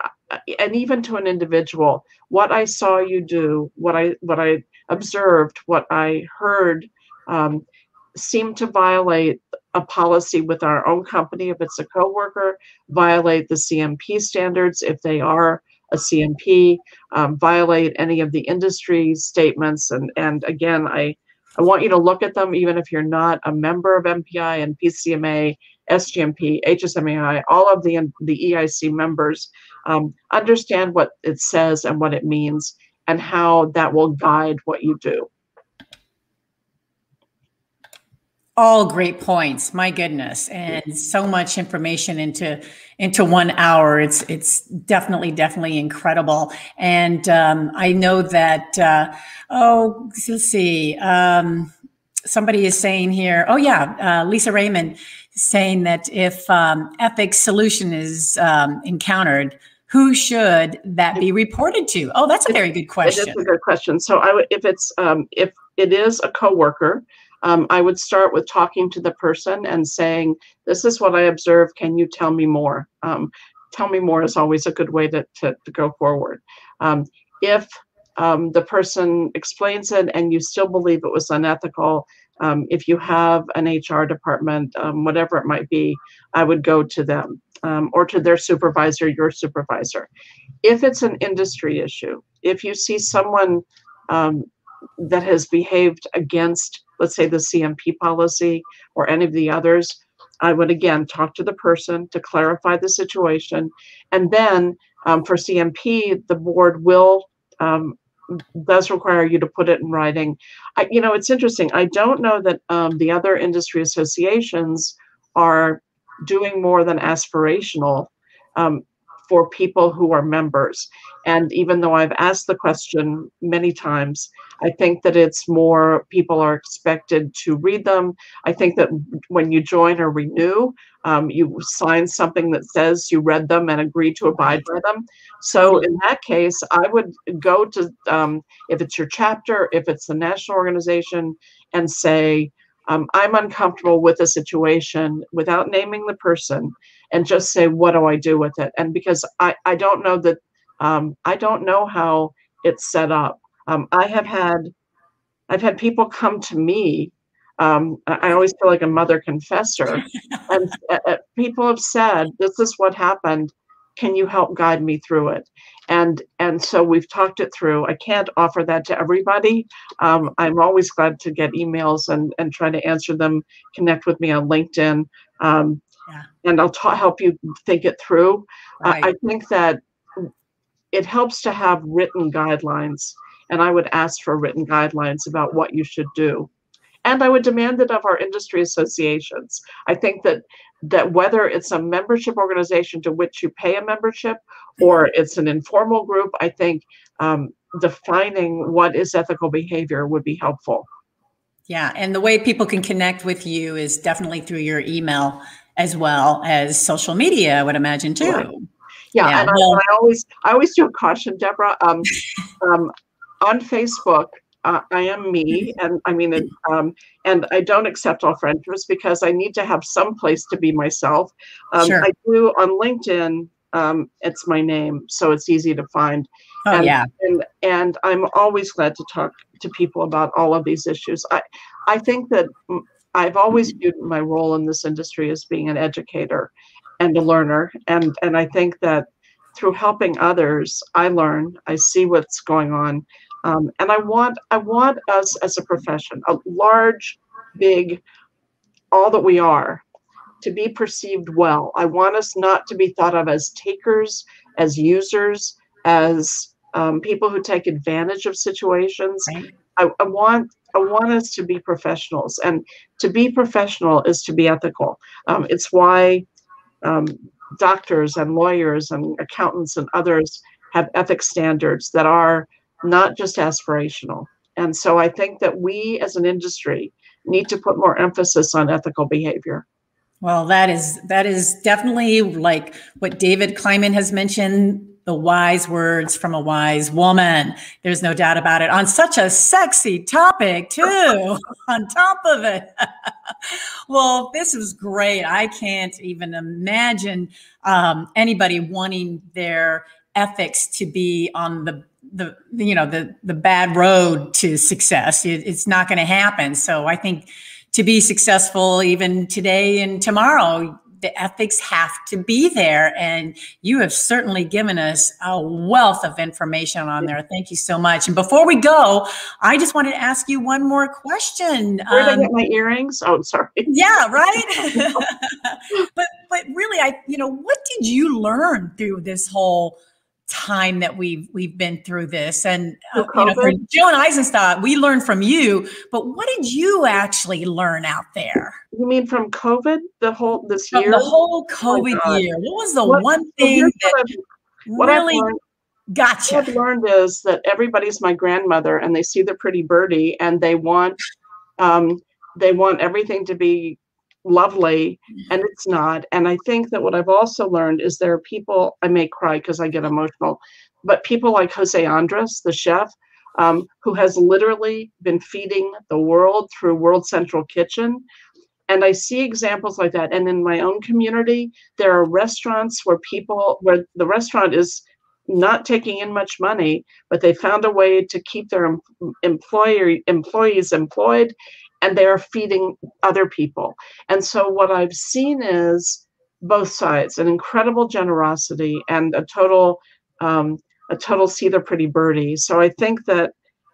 and even to an individual what i saw you do what i what i observed what i heard um, seemed to violate a policy with our own company if it's a coworker violate the cmp standards if they are a cmp um, violate any of the industry statements. And and again i i want you to look at them even if you're not a member of mpi and pcma SGMP, HSMAI, all of the the EIC members um, understand what it says and what it means, and how that will guide what you do. all great points my goodness and so much information into into one hour it's it's definitely definitely incredible and um, i know that uh, oh let's see um, somebody is saying here oh yeah uh, lisa raymond saying that if um, ethics solution is um, encountered who should that be reported to oh that's a very good question it is a good question so i would if it's um, if it is a coworker um, I would start with talking to the person and saying, This is what I observe. Can you tell me more? Um, tell me more is always a good way to, to, to go forward. Um, if um, the person explains it and you still believe it was unethical, um, if you have an HR department, um, whatever it might be, I would go to them or to their supervisor, your supervisor. If it's an industry issue, if you see someone that has behaved against let's say the CMP policy or any of the others, I would again talk to the person to clarify the situation. And then um, for CMP, the board will um, does require you to put it in writing. I, you know, it's interesting. I don't know that um, the other industry associations are doing more than aspirational. Um, for people who are members. And even though I've asked the question many times, I think that it's more people are expected to read them. I think that when you join or renew, um, you sign something that says you read them and agree to abide by them. So in that case, I would go to, um, if it's your chapter, if it's the national organization, and say, um, I'm uncomfortable with the situation without naming the person and just say, what do I do with it? And because I, I don't know that, um, I don't know how it's set up. Um, I have had, I've had people come to me. Um, I always feel like a mother confessor, and uh, uh, people have said, "This is what happened. Can you help guide me through it?" And and so we've talked it through. I can't offer that to everybody. Um, I'm always glad to get emails and and try to answer them. Connect with me on LinkedIn. Um, yeah. and I'll ta- help you think it through. Right. Uh, I think that it helps to have written guidelines, and I would ask for written guidelines about what you should do. And I would demand it of our industry associations. I think that that whether it's a membership organization to which you pay a membership or it's an informal group, I think um, defining what is ethical behavior would be helpful. Yeah, and the way people can connect with you is definitely through your email as well as social media, I would imagine too. Right. Yeah, yeah, and well, I, I, always I always do a caution, Deborah. Um, um, on Facebook, uh, I am me, and I mean, it, um, and I don't accept all friend requests because I need to have some place to be myself. Um, sure. I do on LinkedIn. Um, it's my name, so it's easy to find. Oh and, yeah, and and I'm always glad to talk to people about all of these issues. I I think that I've always viewed my role in this industry as being an educator and a learner. And, and I think that through helping others, I learn, I see what's going on. Um, and I want, I want us as a profession, a large, big, all that we are, to be perceived well. I want us not to be thought of as takers, as users, as um, people who take advantage of situations. Right. I, I, want I want us to be professionals, and to be professional is to be ethical. Um, it's why um, doctors and lawyers and accountants and others have ethics standards that are not just aspirational. And so I think that we as an industry need to put more emphasis on ethical behavior. Well, that is that is definitely like what David Kliman has mentioned the wise words from a wise woman. There's no doubt about it. On such a sexy topic, too, on top of it. well, this is great. I can't even imagine um, anybody wanting their ethics to be on the the you know the the bad road to success it, it's not going to happen so i think to be successful even today and tomorrow the ethics have to be there. And you have certainly given us a wealth of information on there. Thank you so much. And before we go, I just wanted to ask you one more question. Where did um, I get my earrings? Oh, sorry. Yeah, right. but but really, I you know, what did you learn through this whole time that we've we've been through this. And uh, you know for joan eisenstodt we learned from you but what did you actually learn out there? You mean from covid the whole this from year? the whole oh covid oh year. What was the what, one thing that what really I've learned, gotcha. What i've learned is that everybody's my grandmother and they see the pretty birdie and they want um they want everything to be lovely and it's not. And i think that what i've also learned is there are people i may cry because i get emotional but people like jose andres the chef um, who has literally been feeding the world through world central kitchen. And i see examples like that. And in my own community there are restaurants where people where the restaurant is not taking in much money but they found a way to keep their employer employees employed and they're feeding other people. And so what I've seen is both sides, an incredible generosity and a total um, a total see the pretty birdie. So I think that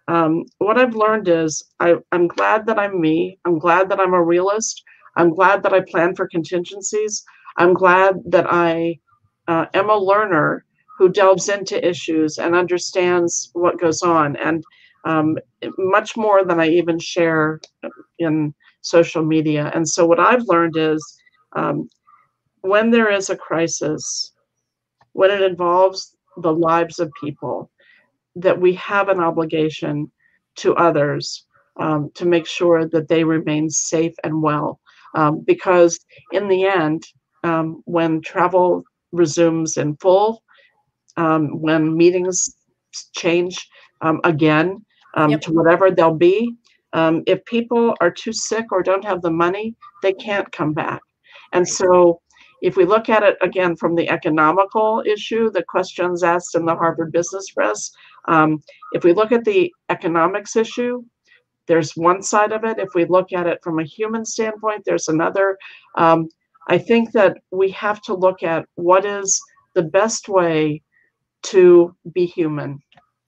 um, what I've learned is I, I'm glad that I'm me. I'm glad that I'm a realist. I'm glad that I plan for contingencies. I'm glad that I uh, am a learner who delves into issues and understands what goes on. And um, much more than I even share in social media. And so, what I've learned is um, when there is a crisis, when it involves the lives of people, that we have an obligation to others um, to make sure that they remain safe and well. Um, because in the end, um, when travel resumes in full, um, when meetings change um, again, um, yep. to whatever they'll be. Um, if people are too sick or don't have the money, they can't come back. And so, if we look at it again from the economical issue, the questions asked in the Harvard Business Press, um, if we look at the economics issue, there's one side of it. If we look at it from a human standpoint, there's another. Um, I think that we have to look at what is the best way to be human.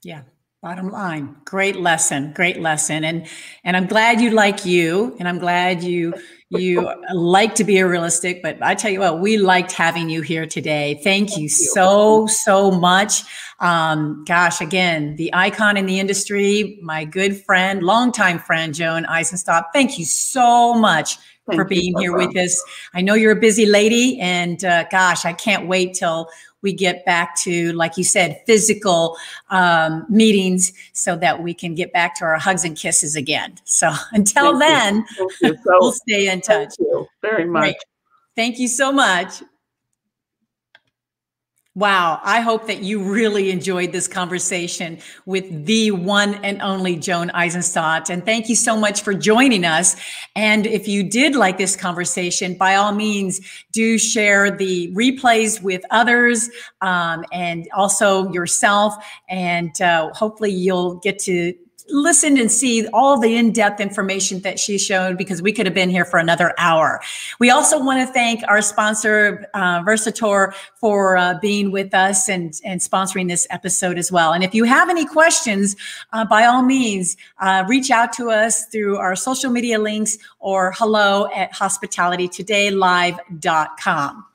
Yeah. Bottom line, great lesson, great lesson, and and I'm glad you like you, and I'm glad you you like to be a realistic. But I tell you what, we liked having you here today. Thank you so so much. Um, gosh, again, the icon in the industry, my good friend, longtime friend, Joan Eisenstodt. Thank you so much Thank for being here with us. I know you're a busy lady, and uh, gosh, I can't wait till we get back to, like you said, physical um, meetings so that we can get back to our hugs and kisses again. So until Thank then, so, we'll stay in touch. Thank you very much. Thank you so much. Wow. I hope that you really enjoyed this conversation with the one and only Joan Eisenstodt. And thank you so much for joining us. And if you did like this conversation, by all means, do share the replays with others um, and also yourself. And uh, hopefully you'll get to listened and see all the in-depth information that she showed because we could have been here for another hour. We also want to thank our sponsor, uh, Versator, for uh, being with us and, and sponsoring this episode as well. And if you have any questions, uh, by all means, uh, reach out to us through our social media links or hello at hospitalitytodaylive.com.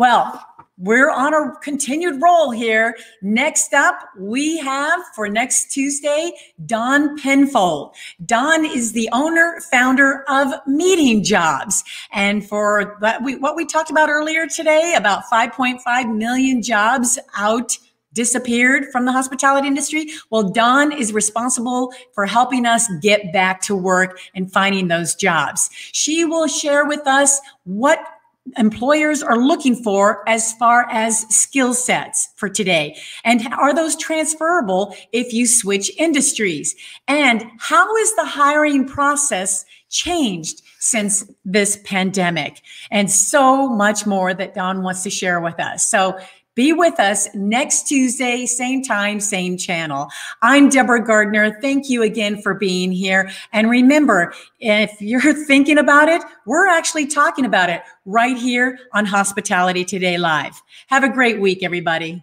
Well, we're on a continued roll here. Next up, we have for next Tuesday, Dawn Penfold. Dawn is the owner, founder of Meeting Jobs. And for that, we, what we talked about earlier today, about 5.5 million jobs out disappeared from the hospitality industry. Well, Dawn is responsible for helping us get back to work and finding those jobs. She will share with us what employers are looking for as far as skill sets for today? And are those transferable if you switch industries? And how is the hiring process changed since this pandemic? And so much more that Dawn wants to share with us. So Be with us next Tuesday, same time, same channel. I'm Deborah Gardner. Thank you again for being here. And remember, if you're thinking about it, we're actually talking about it right here on Hospitality Today Live. Have a great week, everybody.